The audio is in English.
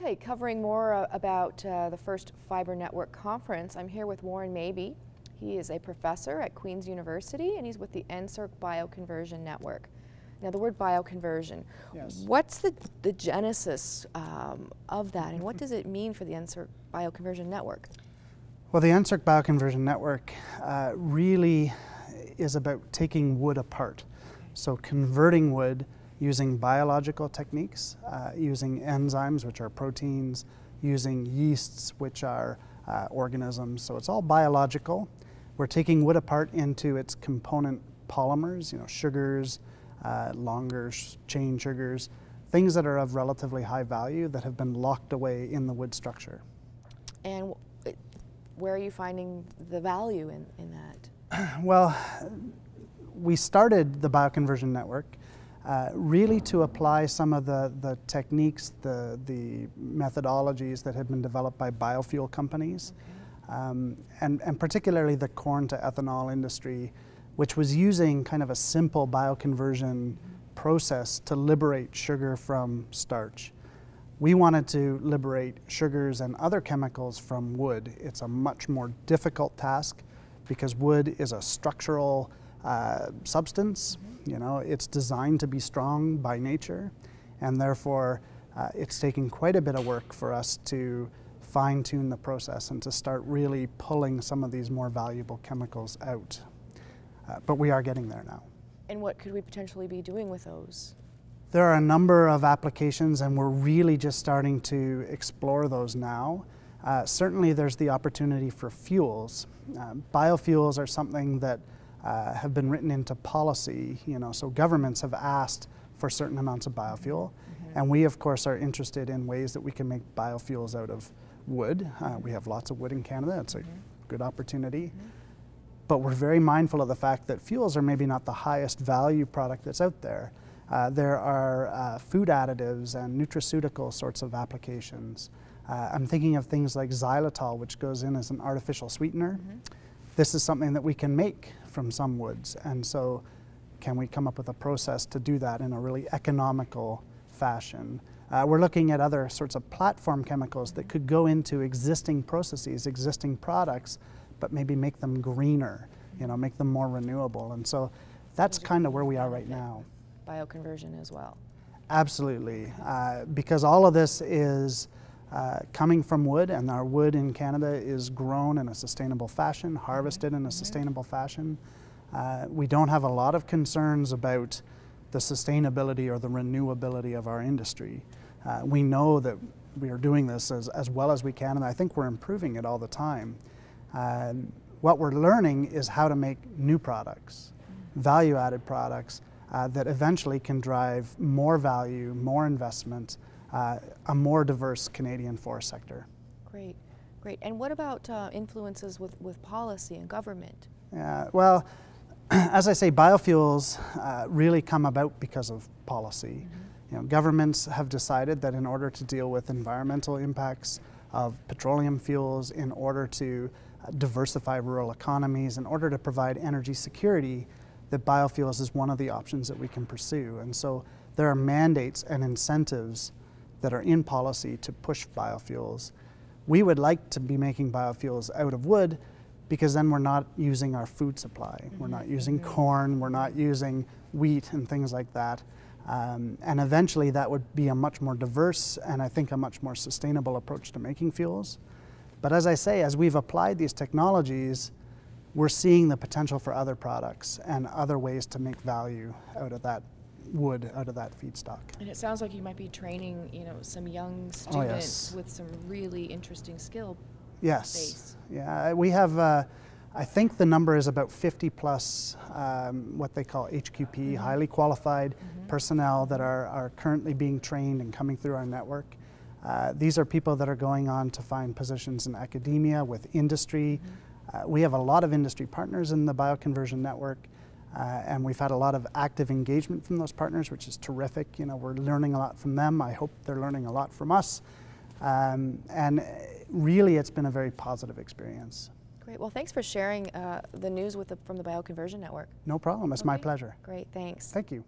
Okay, covering more uh, about uh, the first Fiber Network Conference, I'm here with Warren Mabee. He is a professor at Queen's University and he's with the NSERC Bioconversion Network. Now the word bioconversion, yes. what's the, the genesis um, of that and what does it mean for the NSERC Bioconversion Network? Well, the NSERC Bioconversion Network uh, really is about taking wood apart. So converting wood using biological techniques, uh, using enzymes, which are proteins, using yeasts, which are uh, organisms. So it's all biological. We're taking wood apart into its component polymers, you know, sugars, uh, longer chain sugars, things that are of relatively high value that have been locked away in the wood structure. And where are you finding the value in, in that? well, we started the Bioconversion Network uh, really to apply some of the, the techniques, the, the methodologies that had been developed by biofuel companies, um, and, and particularly the corn to ethanol industry, which was using kind of a simple bioconversion process to liberate sugar from starch. We wanted to liberate sugars and other chemicals from wood. It's a much more difficult task because wood is a structural uh, substance. You know, it's designed to be strong by nature, and therefore uh, it's taken quite a bit of work for us to fine tune the process and to start really pulling some of these more valuable chemicals out. Uh, but we are getting there now. And what could we potentially be doing with those? There are a number of applications, and we're really just starting to explore those now. Uh, certainly, there's the opportunity for fuels. Uh, biofuels are something that uh, have been written into policy. You know, so governments have asked for certain amounts of biofuel, mm-hmm. and we, of course, are interested in ways that we can make biofuels out of wood. Uh, we have lots of wood in Canada. It's a mm-hmm. good opportunity. Mm-hmm. But we're very mindful of the fact that fuels are maybe not the highest value product that's out there. Uh, there are uh, food additives and nutraceutical sorts of applications. Uh, I'm thinking of things like xylitol, which goes in as an artificial sweetener. Mm-hmm. This is something that we can make from some woods. And so can we come up with a process to do that in a really economical fashion? Uh, we're looking at other sorts of platform chemicals that could go into existing processes, existing products, but maybe make them greener, you know, make them more renewable. And so that's kind of where we are right now. Bioconversion as well. Absolutely, uh, because all of this is uh, coming from wood, and our wood in Canada is grown in a sustainable fashion, harvested in a mm-hmm. sustainable fashion. Uh, we don't have a lot of concerns about the sustainability or the renewability of our industry. Uh, we know that we are doing this as, as well as we can, and I think we're improving it all the time. Uh, what we're learning is how to make new products, value added products uh, that eventually can drive more value, more investment, uh, a more diverse Canadian forest sector. Great, great. And what about uh, influences with, with policy and government? Yeah, well, as I say, biofuels uh, really come about because of policy. Mm -hmm. You know, governments have decided that in order to deal with environmental impacts of petroleum fuels, in order to uh, diversify rural economies, in order to provide energy security, that biofuels is one of the options that we can pursue. And so there are mandates and incentives that are in policy to push biofuels. We would like to be making biofuels out of wood because then we're not using our food supply. Mm -hmm. We're not using mm-hmm. corn, we're not using wheat and things like that. Um, and eventually that would be a much more diverse and I think a much more sustainable approach to making fuels. But as I say, as we've applied these technologies, we're seeing the potential for other products and other ways to make value out of that wood out of that feedstock. And it sounds like you might be training, you know, some young students oh, yes. with some really interesting skill. Yes. Base. Yeah, we have. Uh, I think the number is about 50 plus um, what they call HQP, mm -hmm. highly qualified mm -hmm. personnel that are, are currently being trained and coming through our network. Uh, these are people that are going on to find positions in academia with industry. Mm -hmm. uh, we have a lot of industry partners in the bioconversion network. Uh, and we've had a lot of active engagement from those partners, which is terrific. You know, we're learning a lot from them. I hope they're learning a lot from us. Um, and really, it's been a very positive experience. Great. Well, thanks for sharing uh, the news with the, from the Bioconversion Network. No problem. It's okay. my pleasure. Great. Thanks. Thank you.